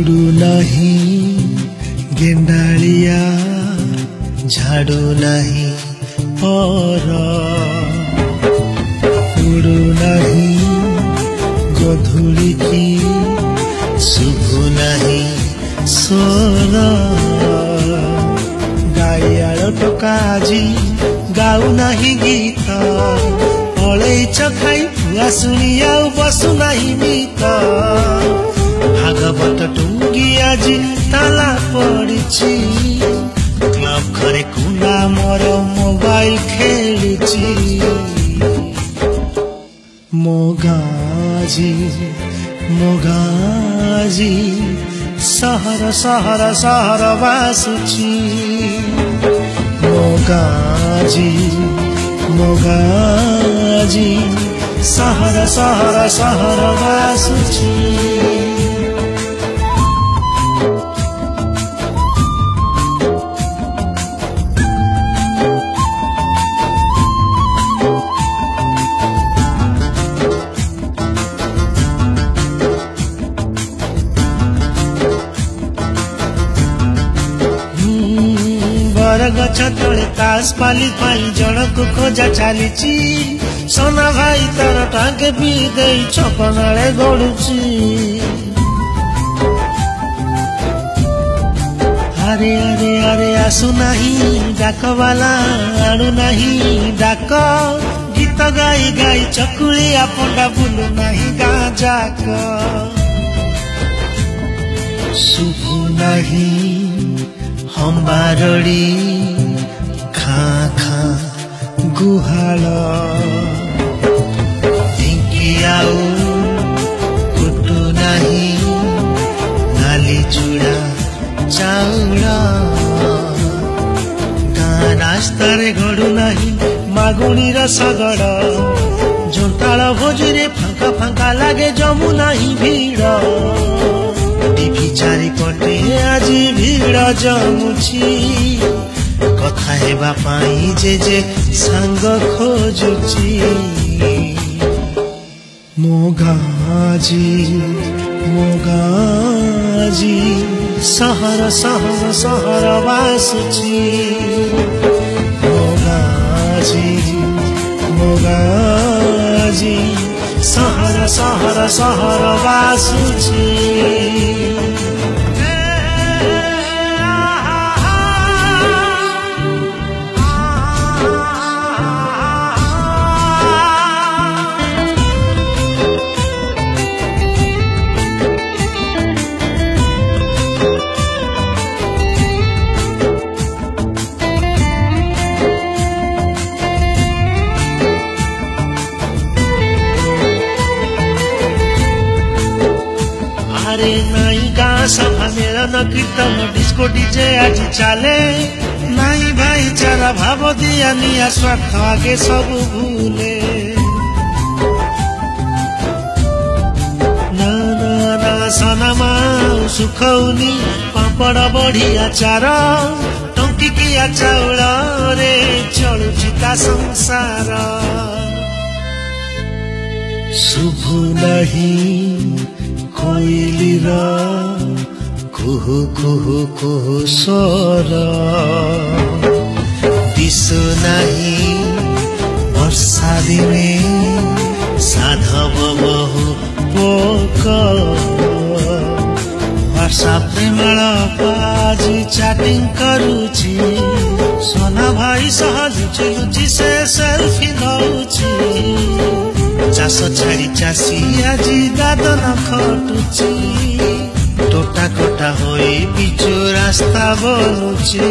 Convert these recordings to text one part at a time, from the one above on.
ଉଡ଼ୁ ନାହିଁ ଗେଣ୍ଡାଳିଆ ଝାଡ଼ୁ ନାହିଁ ପର ଉଡ଼ୁ ନାହିଁ ଗଧୂଳିକି ଶୁଭୁ ନାହିଁ ସ୍ୱର ଗାଈଆଳ ଟୋକା ଆଜି ଗାଉ ନାହିଁ ଗୀତ ଅଳେଇଛ ଖାଇ ପୁଆ ଶୁଣି ଆଉ ବସୁ ନାହିଁ ମିତ ଦବତ ଟୁଙ୍ଗି ଆଜି ତାଲା ପଡ଼ିଛି କ୍ଲବ ଘରେ କୁନା ମୋର ମୋବାଇଲ ଖେଳିଛି ମୋ ଗାଜି ମୋ ଗାଜି ସହର ସହର ସହର ବାସୁଛି ମୋ ଗାଜି ମୋ ଗାଜି ସହର ସହର ସହର ବାସୁଛି ଗଛ ତଳେ ପାଲି ପାଇଁ ଜଣକୁ ଖୋଜା ଚାଲିଛି সোনা ভাই তার টাকে পিই দেই ছকনাড়ে গড়ুছি আরে আরে আরে আসু নাহি ডাকবালা আনু নাহি ডাক গীত গাই গাই চকুলিয়া পণ্ডা বুলু নাহি গাঁ যাক শুভু নাহি অম্বারড়ি খাঁ খাঁ গুহাল ঢিঙ্কি আউ কুটু নাহি নালি চূড়া চাউল ଗାଁ ରାସ୍ତାରେ ଗଡ଼ୁ ନାହିଁ ମାଗୁଣିର ଶଗଡ଼ ଝୁଣ୍ଟାଳ ଭୋଜିରେ ଫାଙ୍କା ଫାଙ୍କା ଲାଗେ ଜମୁ ନାହିଁ ଭିଡ଼ চারিপটে আজি ভিড় জমୁଛି କଥା ହେବା ପାଇଁ ଯେ ଯେ ସାଙ୍ଗ ଖୋଜୁଛି ମୋ ଗାଜି ମୋ ଗାଜି ସହର ସହର ସହର ବାସୁଛି ମୋ ଗାଜି ମୋ ଗାଜି ସହର ସହର ସହର ବାସୁଛି रे नायिका सफा मेरा न कीर्तन डिस्को डीजे आज चाले नाई भाई चारा भाव दिया निया स्वार्थ आगे सब भूले ना ना ना सनामा सुखौनी पापड़ बढ़िया चारा ଟଙ୍କିକିଆ ଚାଉଳରେ ଚଳୁଛି ତା ସଂସାର ଶୁଭୁ ନାହିଁ খৈলিরা কুহু কুহু কুহু সরা দিশু নাহি বর্ষা দিনে সাধব বহু পোক বর্ষা প্রেমଳ পাজি চ্যাটিং করুছি সোনা ভাই সহজ চলুছি সে সেলফি নৌ ଚାଷ ଛାଡ଼ି ଚାଷୀ ଆଜି ଦାଦନ ଖଟୁଛି ଟୋଟା କଟା ହୋଇ ବିଜୁ ରାସ୍ତା ବନୁଛି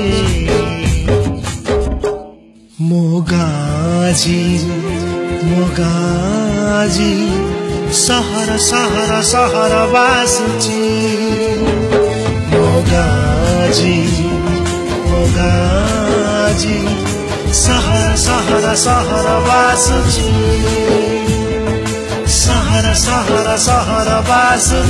ମୋ ଗାଜି ମୋ ଗାଜି ସହର ସହର ସହର ବାସୁଛି ମୋ ଗାଜି ମୋ ଗାଜି ସହର ସହର ସହର ବାସୁଛି सहर सहर सहर बास